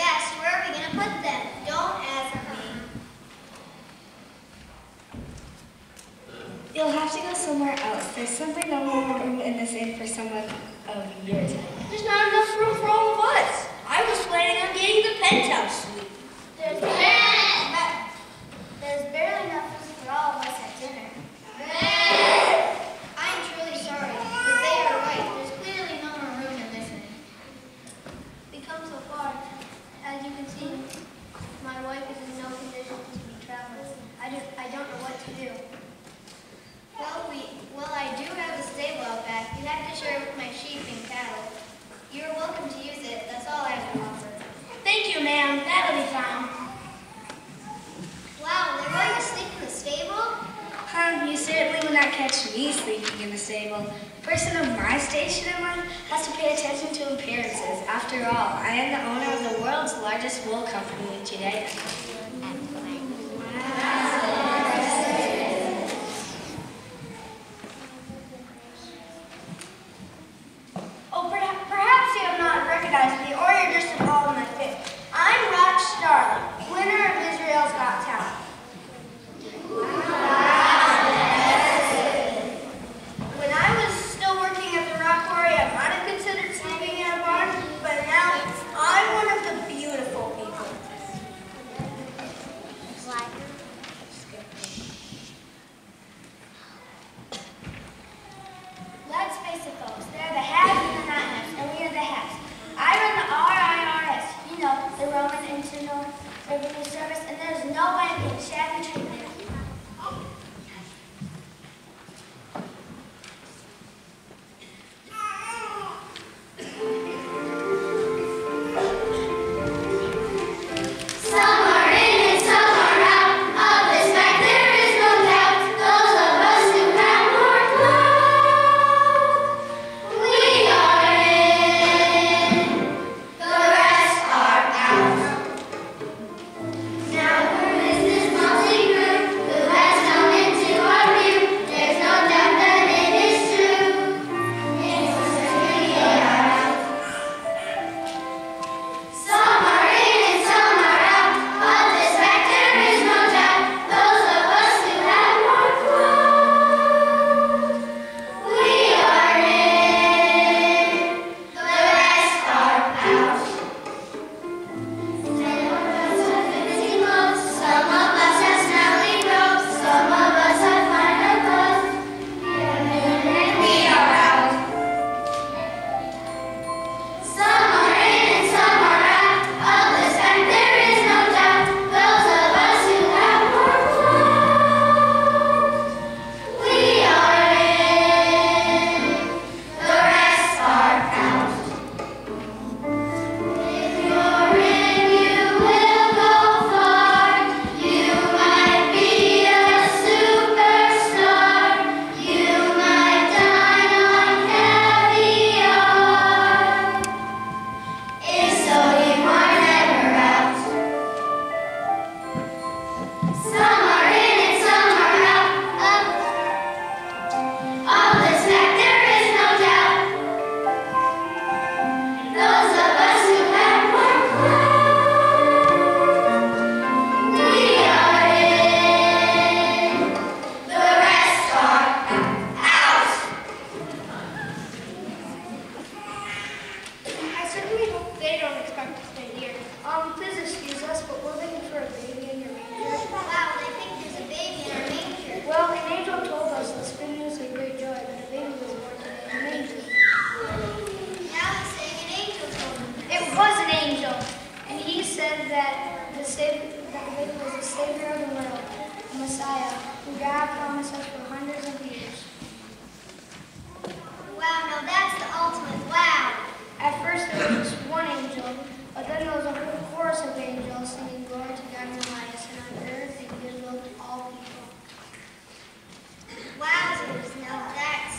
desk. Where are we going to put them? Don't ask me. You'll have to go somewhere else. There's simply no more room in this inn for someone of your type. There's not enough room for all of us. I was planning on getting the penthouse. ma'am. That'll be fine. Wow, they're going to sleep in the stable? Huh, you certainly will not catch me sleeping in the stable. A person of my station in life has to pay attention to appearances. After all, I am the owner of the world's largest wool company today. Judea. Wow. Messiah, who God promised us for hundreds of years. Wow, now that's the ultimate wow! At first there was just one angel, but then there was a whole chorus of angels singing glory to God in the highest, and on earth and Israel to all people. Wow! now that's